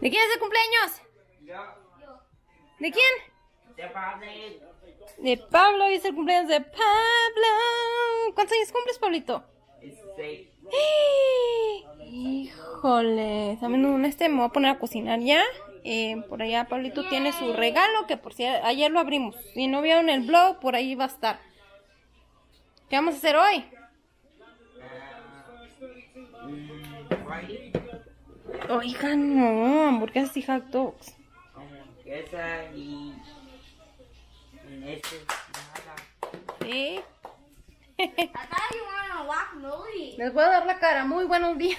¿De quién es el cumpleaños? ¿De quién? De Pablo. De Pablo, es el cumpleaños de Pablo. ¿Cuántos años cumples, Pablito? Seis. Híjole, también un este me voy a poner a cocinar ya. Eh, por allá Pablito tiene su regalo que por si ayer lo abrimos. Si no vieron el blog, por ahí va a estar. ¿Qué vamos a hacer hoy? Eh, Oigan, no, hamburguesas y hot dogs. Hamburguesa y. y este, nada. Sí. Les voy a dar la cara. Muy buenos días.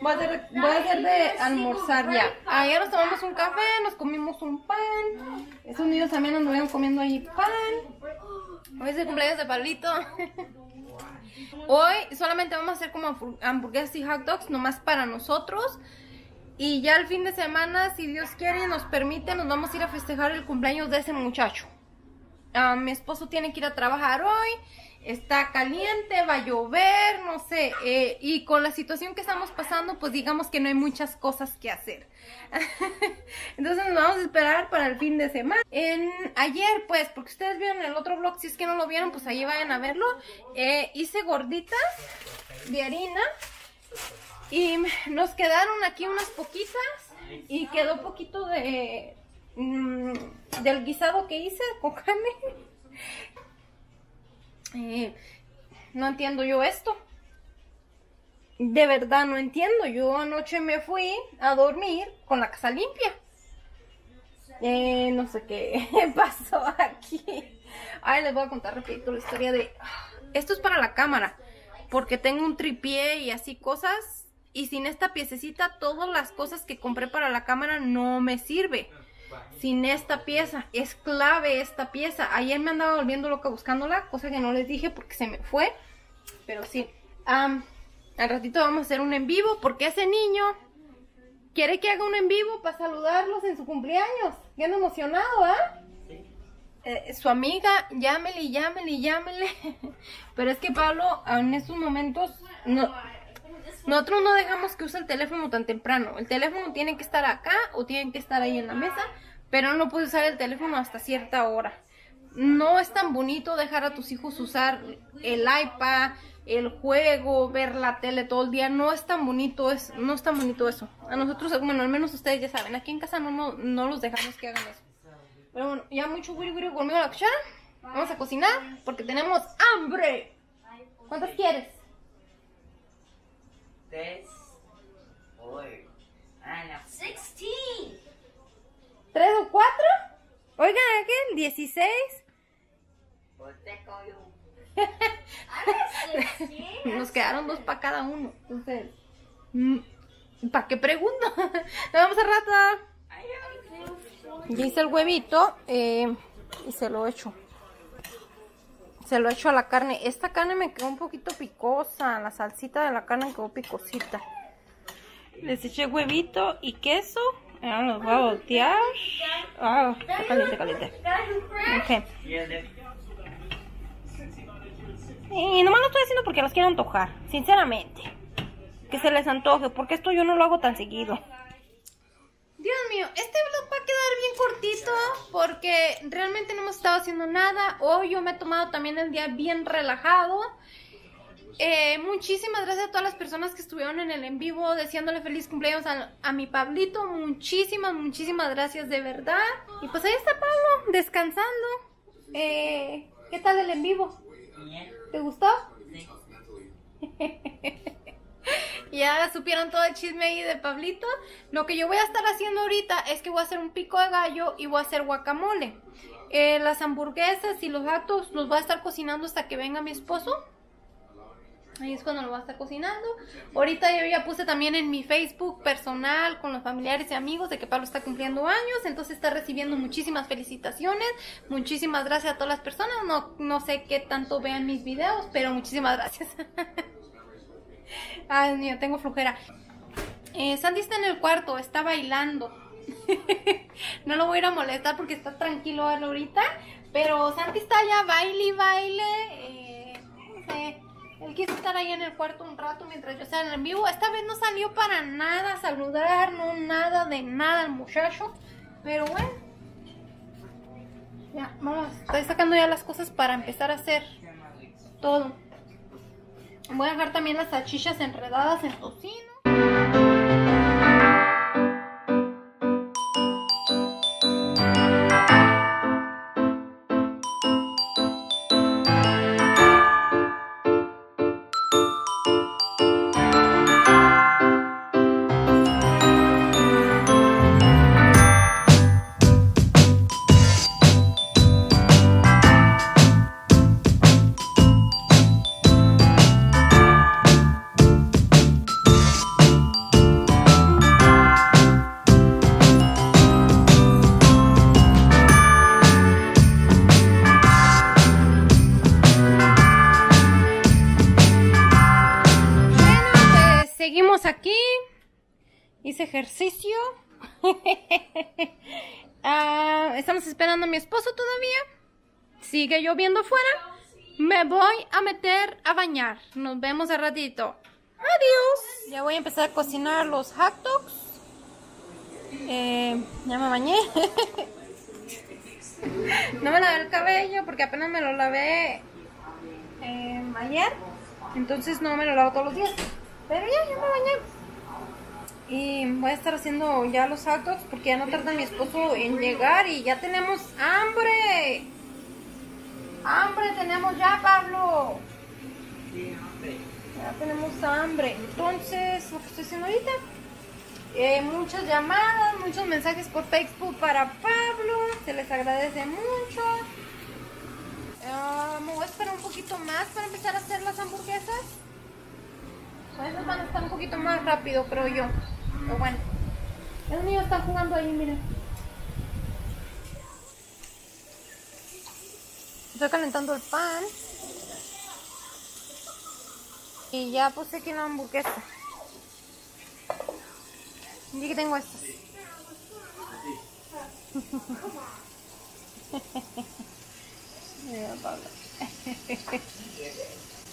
Voy a, hacer, voy a hacer de almorzar ya. Ayer nos tomamos un café, nos comimos un pan. Esos niños también anduvieron comiendo ahí pan. Hoy es el cumpleaños de Pablito. Hoy solamente vamos a hacer como hamburg- hamburguesas y hot dogs, nomás para nosotros. Y ya el fin de semana, si Dios quiere y nos permite, nos vamos a ir a festejar el cumpleaños de ese muchacho. Ah, mi esposo tiene que ir a trabajar hoy, está caliente, va a llover, no sé, eh, y con la situación que estamos pasando, pues digamos que no hay muchas cosas que hacer. Entonces nos vamos a esperar para el fin de semana. En ayer, pues, porque ustedes vieron el otro vlog, si es que no lo vieron, pues ahí vayan a verlo. eh, hice gorditas de harina y nos quedaron aquí unas poquitas y quedó poquito de mm, del guisado que hice con. Eh, no entiendo yo esto. De verdad no entiendo. Yo anoche me fui a dormir con la casa limpia. Eh, no sé qué pasó aquí. Ay, les voy a contar rapidito la historia de... Esto es para la cámara. Porque tengo un tripié y así cosas. Y sin esta piececita, todas las cosas que compré para la cámara no me sirve. Sin esta pieza. Es clave esta pieza. Ayer me andaba volviendo loca buscándola. Cosa que no les dije porque se me fue. Pero sí. Am, al ratito vamos a hacer un en vivo. Porque ese niño quiere que haga un en vivo para saludarlos en su cumpleaños. Bien emocionado, ¿ah? Eh, su amiga, llámele, llámele, llámele. Pero es que Pablo, en estos momentos, no, nosotros no dejamos que use el teléfono tan temprano. El teléfono tiene que estar acá o tiene que estar ahí en la mesa, pero no puede usar el teléfono hasta cierta hora. No es tan bonito dejar a tus hijos usar el iPad, el juego, ver la tele todo el día. No es tan bonito eso. No es tan bonito eso. A nosotros, bueno, al menos ustedes ya saben, aquí en casa no, no, no los dejamos que hagan eso. Pero bueno, ya mucho wiri wiri conmigo la cuchara. Vamos a cocinar porque tenemos hambre. ¿Cuántas quieres? Tres. Oye. Ah, no. 16. ¿Tres o cuatro? Oigan, ¿qué? ¿16? Pues te coyo. I got 16. Nos quedaron dos para cada uno. Entonces, ¿para qué pregunto? Nos vemos al rato. Ya hice el huevito eh, y se lo echo. Se lo echo a la carne. Esta carne me quedó un poquito picosa. La salsita de la carne quedó picosita. Les eché huevito y queso. Ahora los voy a voltear. Ah, está caliente, caliente. Ok. Y nomás lo estoy haciendo porque los quiero antojar, sinceramente. Que se les antoje, porque esto yo no lo hago tan seguido. Dios mío, este vlog va a quedar bien cortito porque realmente no hemos estado haciendo nada. Hoy yo me he tomado también el día bien relajado. Eh, muchísimas gracias a todas las personas que estuvieron en el en vivo deseándole feliz cumpleaños a, a mi Pablito. Muchísimas, muchísimas gracias de verdad. Y pues ahí está Pablo, descansando. Eh, ¿Qué tal el en vivo? ¿Te gustó? Sí. Ya supieron todo el chisme ahí de Pablito. Lo que yo voy a estar haciendo ahorita es que voy a hacer un pico de gallo y voy a hacer guacamole. Eh, las hamburguesas y los gatos los voy a estar cocinando hasta que venga mi esposo. Ahí es cuando lo voy a estar cocinando. Ahorita yo ya puse también en mi Facebook personal con los familiares y amigos de que Pablo está cumpliendo años. Entonces está recibiendo muchísimas felicitaciones. Muchísimas gracias a todas las personas. No, no sé qué tanto vean mis videos, pero muchísimas gracias. Ay, mío, tengo flojera. Eh, Sandy está en el cuarto, está bailando. no lo voy a ir a molestar porque está tranquilo ahorita. Pero Sandy está allá, baile y baile. Eh, no sé. Él quiso estar ahí en el cuarto un rato mientras yo estaba en el vivo. Esta vez no salió para nada a saludar, no nada de nada al muchacho. Pero bueno, Ya, vamos. Estoy sacando ya las cosas para empezar a hacer todo. Voy a dejar también las salchichas enredadas en tocino. Seguimos aquí. Hice ejercicio. Ah, estamos esperando a mi esposo todavía. Sigue lloviendo afuera. Me voy a meter a bañar. Nos vemos a ratito. Adiós. Ya voy a empezar a cocinar los hot dogs. Eh, ya me bañé. no me lavé el cabello porque apenas me lo lavé eh, ayer. Entonces no me lo lavo todos los días. Pero ya, ya me bañé. Y voy a estar haciendo ya los hot dogs porque ya no tarda mi esposo en llegar y ya tenemos hambre. Hambre tenemos ya, Pablo. Ya tenemos hambre. Entonces, lo que estoy haciendo ahorita. eh, muchas llamadas, muchos mensajes por Facebook para Pablo. Se les agradece mucho. Ah, me voy a esperar un poquito más para empezar a hacer las hamburguesas. Esas van a estar un poquito más rápido, creo yo. Pero bueno. El niño está jugando ahí, miren. Estoy calentando el pan. Y ya puse aquí la hamburguesa. Y aquí tengo estas.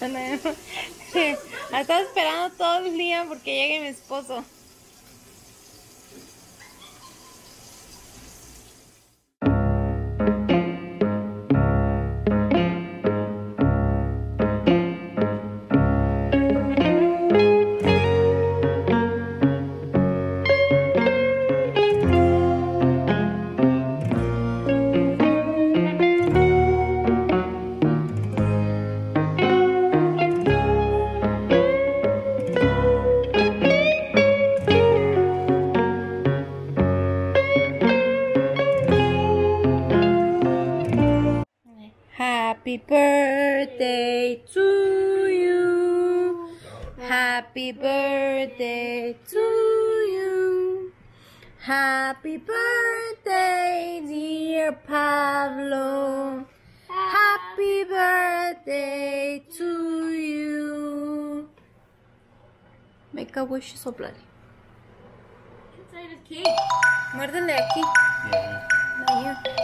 Estaba esperando todo el día porque llegue mi esposo. Happy birthday, dear Pablo. Happy birthday to you. Make a wish, soplale. Inside is cake. Muérdele aquí. Ahí.